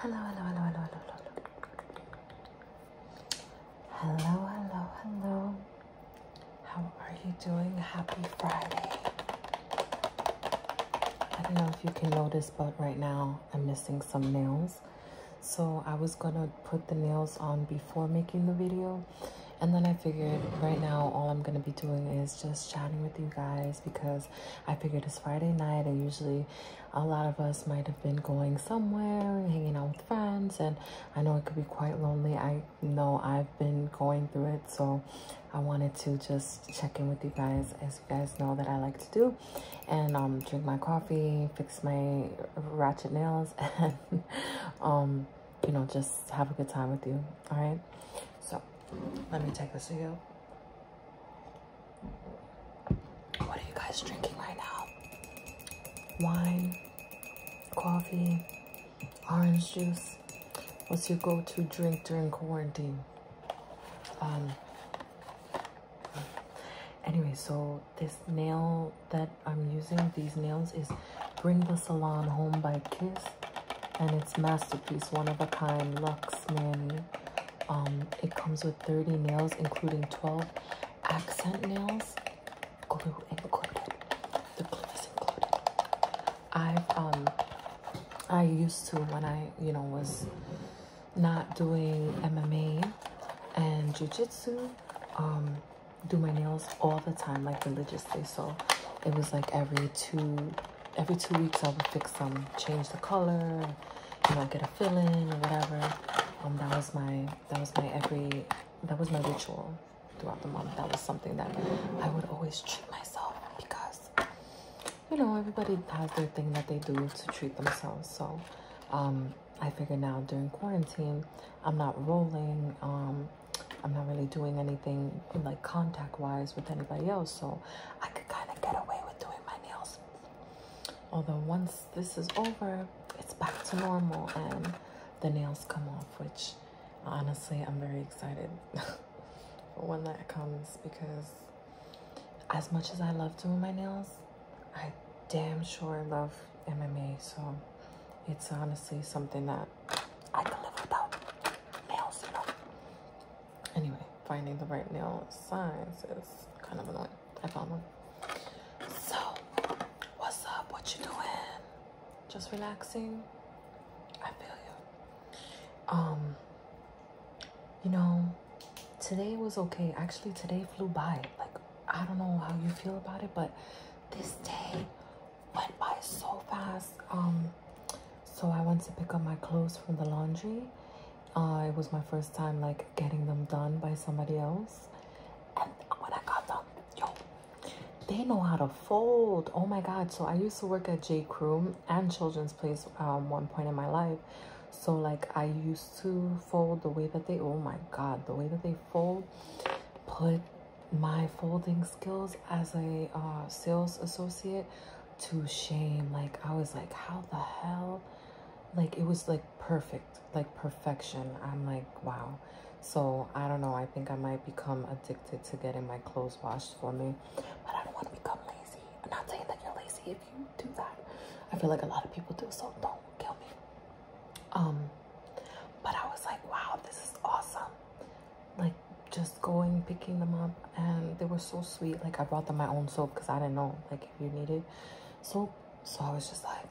Hello, hello, hello, hello, hello, hello. Hello, hello, hello. How are you doing? Happy Friday. I don't know if you can notice, but right now I'm missing some nails. So I was gonna put the nails on before making the video. And then I figured right now all I'm gonna be doing is just chatting with you guys because I figured it's Friday night and usually a lot of us might have been going somewhere, hanging out with friends, and I know it could be quite lonely. I know I've been going through it, so I wanted to just check in with you guys, as you guys know that I like to do, and um, drink my coffee, fix my ratchet nails, and um, you know, just have a good time with you. All right, so let me take this to you. What are you guys drinking right now? Wine, coffee, orange juice. What's your go-to drink during quarantine? Um. Anyway, so this nail that I'm using, these nails, is Bring the Salon Home by Kiss. And it's Masterpiece, one of a kind, Lux Nanny. Um, it comes with 30 nails, including 12 accent nails. Glue included. The glue is included. I've um I used to when I, you know, was not doing MMA and jujitsu, um, do my nails all the time, like religiously. So it was like every two every two weeks I would fix them, change the color, you know, get a fill in or whatever. Um, that was my that was my every that was my ritual throughout the month. That was something that I would always treat myself because you know everybody has their thing that they do to treat themselves. So um, I figured now during quarantine, I'm not rolling. Um, I'm not really doing anything like contact wise with anybody else, so I could kind of get away with doing my nails. Although once this is over, it's back to normal and the nails come off, which honestly I'm very excited for when that comes because as much as I love doing my nails, I damn sure love MMA, so it's honestly something that I can live without nails, you know. Anyway, finding the right nail size is kind of annoying. I found one. So, what's up? What you doing? Just relaxing? Um, you know, today was okay. Actually, today flew by. Like, I don't know how you feel about it, but this day went by so fast. Um, so I went to pick up my clothes from the laundry. Uh, it was my first time like getting them done by somebody else. And when I got them, yo, they know how to fold. Oh my god. So I used to work at J. Crew and Children's Place um one point in my life. So like I used to fold the way that they oh my god, the way that they fold put my folding skills as a uh, sales associate to shame. Like I was like, how the hell? Like it was like perfect, like perfection. I'm like, wow. So I don't know. I think I might become addicted to getting my clothes washed for me, but I don't want to become lazy. I'm not saying that you're lazy if you do that. I feel like a lot of people do, so don't kill me. Um, but I was like, wow, this is awesome. Like just going picking them up and they were so sweet. Like i brought them my own soap because i didn't know like if you needed soap. So i was just like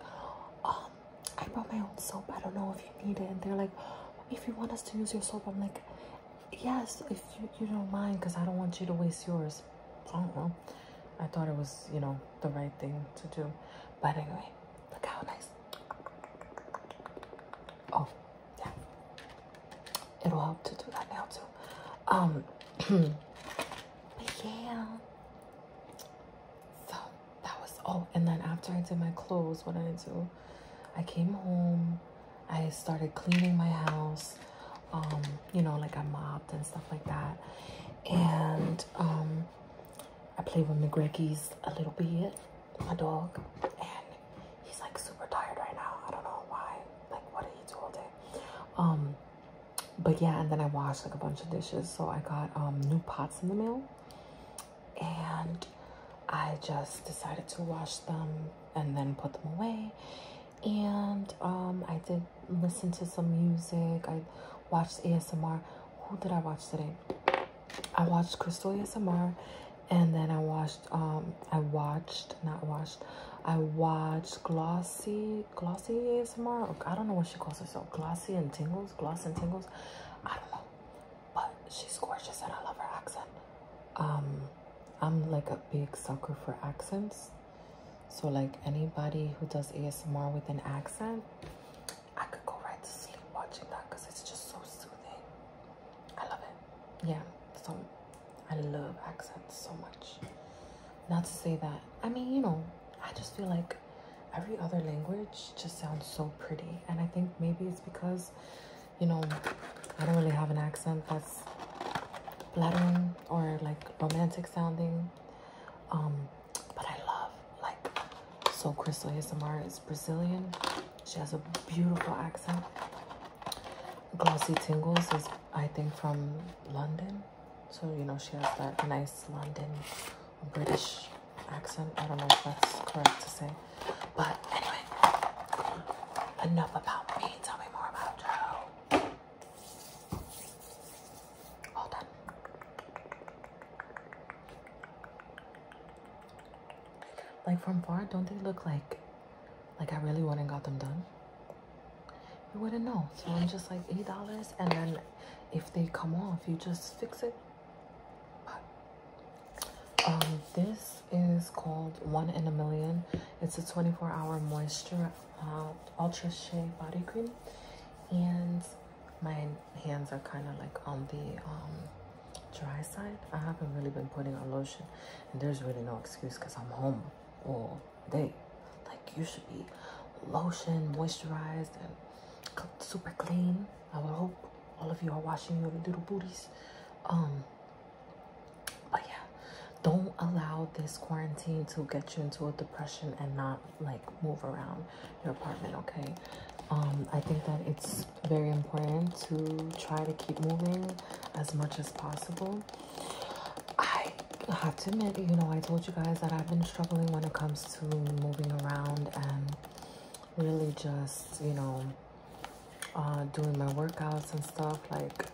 um i brought my own soap. I don't know if you need it. And they're like if you want us to use your soap i'm like yes if you, you don't mind because i don't want you to waste yours. I don't know. I thought it was you know the right thing to do. But anyway look how nice. Oh yeah it'll help to do that now too um, but yeah. So that was, oh, and then after I did my clothes, what did I do? I came home, I started cleaning my house, um, you know, like I mopped and stuff like that. And, um, I played with McGreggy's a little bit, my dog, and he's like super tired right now. I don't know why. Like, what did he do all day? Um, but yeah and then i washed like a bunch of dishes so i got um new pots in the mail and i just decided to wash them and then put them away and um, I did listen to some music. I watched ASMR. Who did I watch today? I watched Crystal ASMR, and then I watched um, I watched not watched. I watched Glossy Glossy ASMR. I don't know what she calls herself. Glossy and Tingles, Gloss and Tingles. I don't know, but she's gorgeous and I love her accent. Um, I'm like a big sucker for accents. So like anybody who does ASMR with an accent, I could go right to sleep watching that because it's just so soothing. I love it. Yeah, so I love accents so much. Not to say that, I mean, you know, I just feel like every other language just sounds so pretty. And I think maybe it's because, you know, I don't really have an accent that's flattering or like romantic sounding. Um, but I love like so Crystal ASMR is Brazilian. She has a beautiful accent. Glossy Tingles is I think from London. So you know she has that nice London British accent. I don't know if that's correct to say. But anyway, enough about me. Tell me more about Joe. All done. Like from far, don't they look like like I really went and got them done? You wouldn't know. So I'm just like eight dollars and then if they come off, you just fix it. Um this is called One in a Million. It's a 24 hour moisture uh, ultra shea body cream. And my hands are kind of like on the um dry side. I haven't really been putting on lotion, and there's really no excuse because I'm home all day. Like you should be lotion, moisturized, and super clean. I would hope all of you are washing your little booties. Um, but yeah, don't allow this quarantine to get you into a depression and not like move around your apartment. Okay. Um, I think that it's very important to try to keep moving as much as possible. I have to admit, you know, I told you guys that I've been struggling when it comes to moving around and really just, you know, uh, doing my workouts and stuff. Like,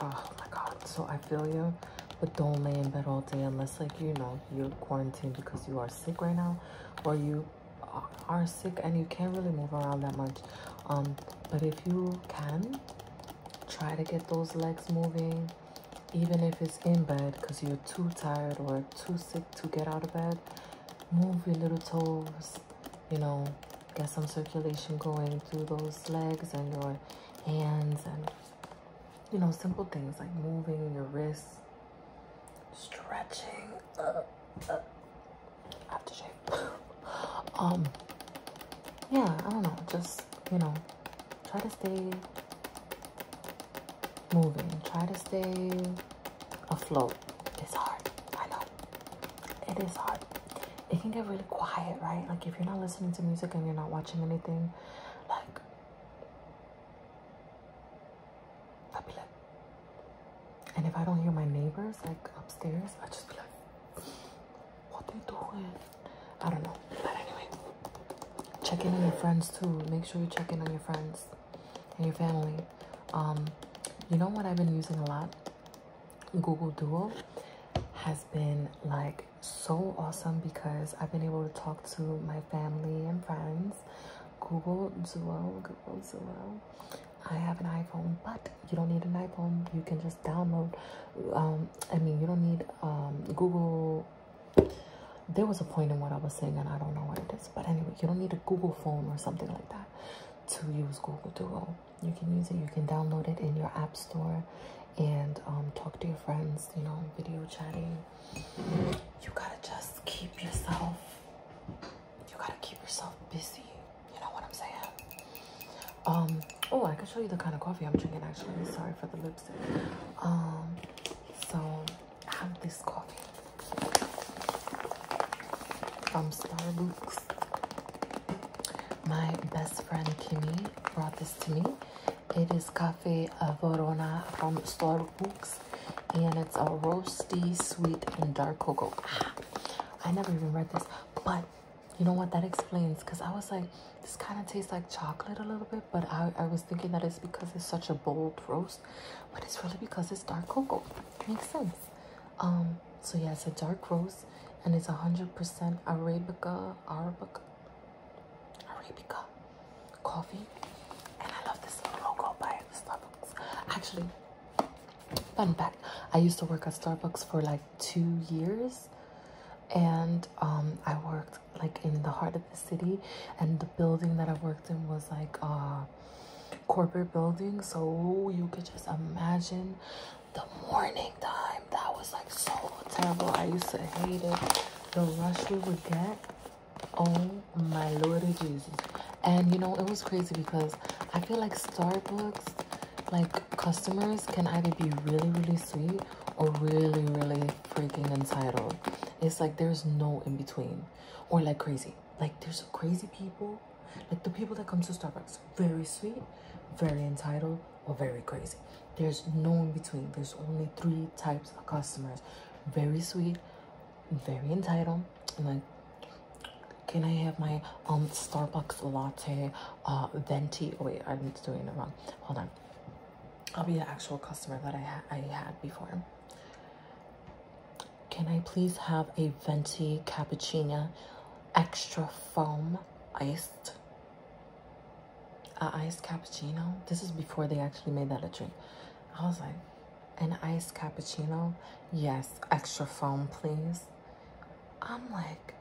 oh my god. So I feel you, but don't lay in bed all day unless, like, you know, you're quarantined because you are sick right now or you are sick and you can't really move around that much. Um, but if you can, try to get those legs moving, even if it's in bed because you're too tired or too sick to get out of bed. Move your little toes, you know, get some circulation going through those legs and your hands and you know simple things like moving your wrists have to shave. Um yeah i don't know just you know try to stay moving try to stay afloat. It's hard i know. It is hard. It can get really quiet right? Like if you're not listening to music and you're not watching anything like i'll be like and if i don't hear my neighbors like upstairs i just be like i don't know but anyway. Check in on your friends too. Make sure you check in on your friends and your family. Um you know what i've been using a lot? Google duo has been like so awesome because i've been able to talk to my family and friends. Google duo google duo. I have an iphone but you don't need an iphone. You can just download um i mean you don't need um google there was a point in what I was saying and I don't know what it is. But anyway, you don't need a Google phone or something like that to use Google Duo. You can use it, you can download it in your app store and um, talk to your friends, you know, video chatting. You gotta just keep yourself, you gotta keep yourself busy. You know what I'm saying? Um, oh, I can show you the kind of coffee I'm drinking actually. Sorry for the lipstick. Um, so I have this coffee from Starbucks. My best friend Kimmy brought this to me. It is Cafe Verona from Starbucks and it's a roasty, sweet, and dark cocoa. Ah, I never even read this, but You know what? That explains because I was like, this kind of tastes like chocolate a little bit, but I, I was thinking that it's because it's such a bold roast, but it's really because it's dark cocoa. Makes sense. Um, so yeah, it's a dark roast and it's 100% Arabica, Arabica, Arabica coffee. And I love this logo by Starbucks. Actually, fun fact, I used to work at Starbucks for like two years and um, I worked like in the heart of the city and the building that I worked in was like a corporate building so you could just imagine the morning time that was like so terrible I used to hate it. The rush we would get oh my lord Jesus. And you know it was crazy because I feel like Starbucks like customers can either be really really sweet or really really freaking entitled. It's like there's no in between. Or like crazy. Like there's crazy people. Like the people that come to starbucks very sweet very entitled or very crazy. There's no in between. There's only three types of customers very sweet very entitled like can I have my um Starbucks latte uh venti? Oh wait, I'm doing it wrong. Hold on. I'll be the actual customer that I had I had before. Can I please have a venti cappuccino, extra foam, iced? A iced cappuccino. This is before they actually made that a drink. I was like, an iced cappuccino? Yes, extra foam, please. I'm like,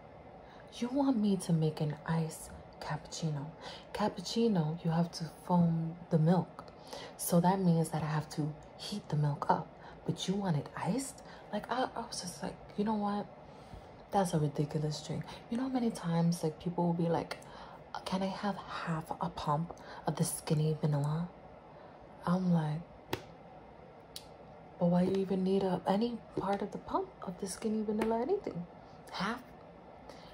you want me to make an iced cappuccino? Cappuccino, you have to foam the milk. So that means that I have to heat the milk up. But you want it iced? Like, I, I was just like, you know what? That's a ridiculous drink. You know how many times, like, people will be like, can I have half a pump of the skinny vanilla? I'm like, but why you even need a, any part of the pump of the skinny vanilla anything? Half?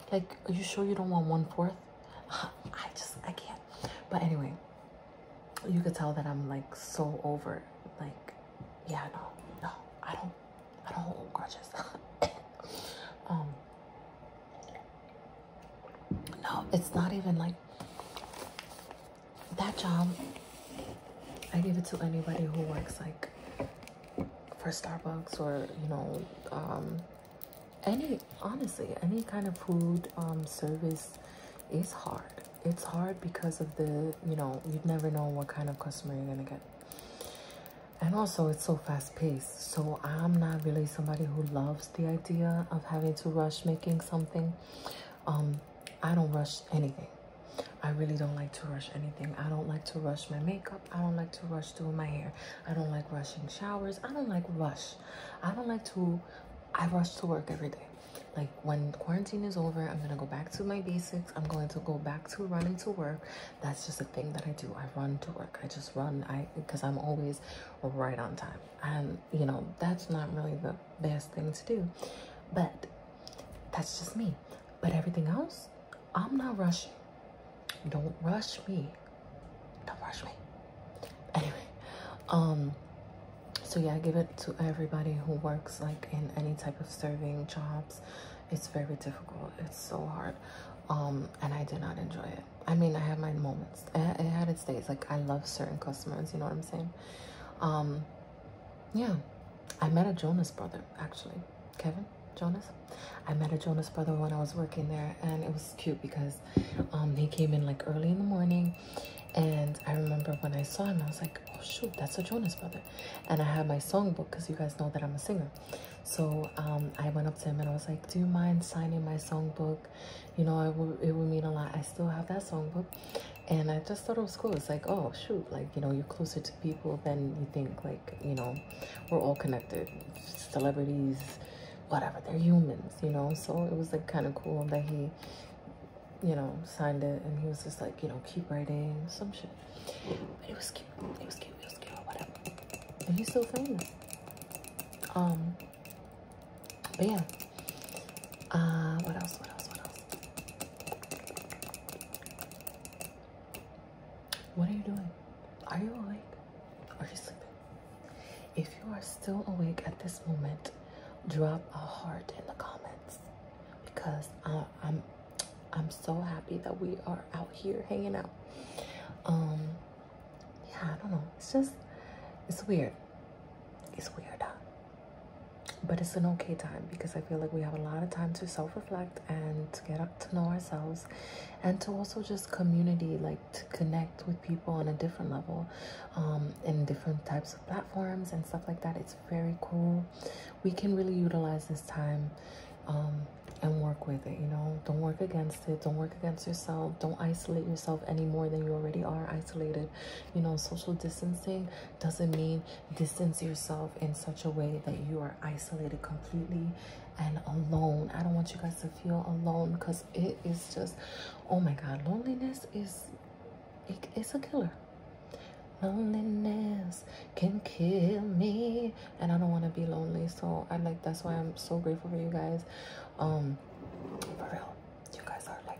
Like, are you sure you don't want one fourth? I just, I can't. But anyway, you could tell that I'm like so over. Like, yeah, no, no, I don't, I don't hold grudges. um, no, it's not even like that job. I give it to anybody who works like for Starbucks or you know, um, any honestly any kind of food um service is hard. It's hard because of the you know you'd never know what kind of customer you're gonna get. And also it's so fast paced so i'm not really somebody who loves the idea of having to rush making something. Um i don't rush anything I really don't like to rush anything. I don't like to rush my makeup. I don't like to rush doing my hair. I don't like rushing showers. I don't like rush. I don't like to I rush to work every day. Like when quarantine is over, I'm gonna go back to my basics. I'm going to go back to running to work. That's just a thing that I do. I run to work. I just run. I because I'm always right on time. And you know that's not really the best thing to do, but that's just me. But everything else, I'm not rushing. Don't rush me. Don't rush me. Anyway, um so yeah i give it to everybody who works like in any type of serving jobs. It's very difficult. It's so hard. Um and i did not enjoy it. I mean i had my moments. It, it had its days. Like i love certain customers you know what i'm saying? Um yeah. I met a jonas brother actually. Kevin jonas i met a jonas brother when i was working there and it was cute because um he came in like early in the morning and I remember when I saw him, I was like, oh shoot, that's a Jonas brother. And I had my songbook because you guys know that I'm a singer. So um, I went up to him and I was like, do you mind signing my songbook? You know, it would, it would mean a lot. I still have that songbook. And I just thought it was cool. It's like, oh, shoot, like, you know, you're closer to people than you think. Like, you know, we're all connected. Celebrities, whatever, they're humans, you know? So it was like kind of cool that he you know, signed it, and he was just like, you know, keep writing some shit. But it was cute. It was cute. It was cute. Whatever. And he's still famous. Um. But yeah. Uh. What else? What else? What else? What are you doing? Are you awake? Are you sleeping? If you are still awake at this moment, drop a heart in the comments because I, I'm I'm so happy that we are out here hanging out. Um, yeah, I don't know. It's just, it's weird. It's weird, but it's an okay time because I feel like we have a lot of time to self-reflect and to get up to know ourselves and to also just community like to connect with people on a different level um, in different types of platforms and stuff like that. It's very cool. We can really utilize this time um, and work with it you know? Don't work against it. Don't work against yourself. Don't isolate yourself any more than you already are isolated. You know social distancing doesn't mean distance yourself in such a way that you are isolated completely and alone. I don't want you guys to feel alone because it is just oh my god loneliness is it, it's a killer loneliness can kill me and i don't want to be lonely so i like that's why i'm so grateful for you guys. Um for real you guys are like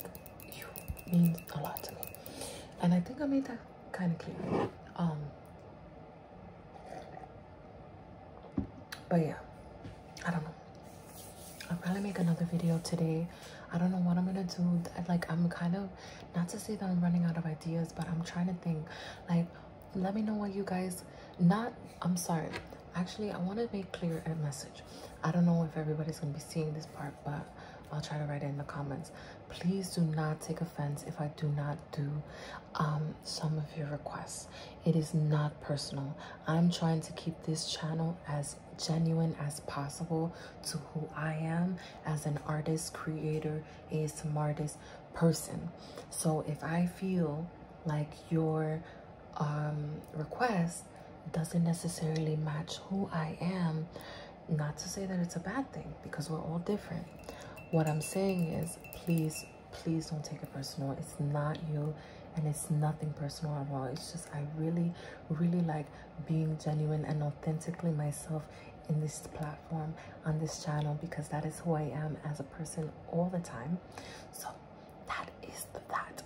you mean a lot to me. And i think i made that kind of clear. Um but yeah i don't know. I'll probably make another video today. I don't know what i'm gonna do. Like i'm kind of not to say that i'm running out of ideas but i'm trying to think. Like let me know what you guys not i'm sorry. Actually i want to make clear a message. I don't know if everybody's gonna be seeing this part but i'll try to write it in the comments. Please do not take offense if i do not do um, some of your requests. It is not personal. I'm trying to keep this channel as genuine as possible to who i am as an artist creator ASMR artist person. So if i feel like your um, request doesn't necessarily match who I am. Not to say that it's a bad thing because we're all different. What I'm saying is, please, please don't take it personal. It's not you and it's nothing personal at all. It's just I really, really like being genuine and authentically myself in this platform on this channel because that is who I am as a person all the time. So that is the, that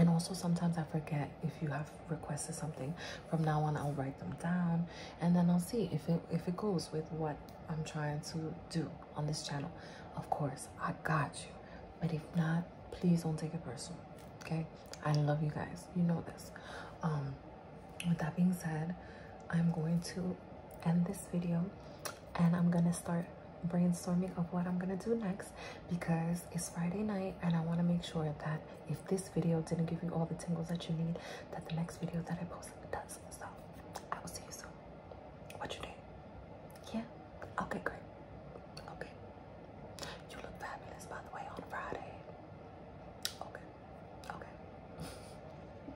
and also sometimes i forget if you have requested something. From now on i'll write them down and then i'll see if it if it goes with what i'm trying to do on this channel. Of course i got you. But if not please don't take it personal okay? I love you guys. You know this. Um with that being said i'm going to end this video and i'm gonna start brainstorming of what I'm gonna do next because it's Friday night and I want to make sure that if this video didn't give you all the tingles that you need, that the next video that I post does.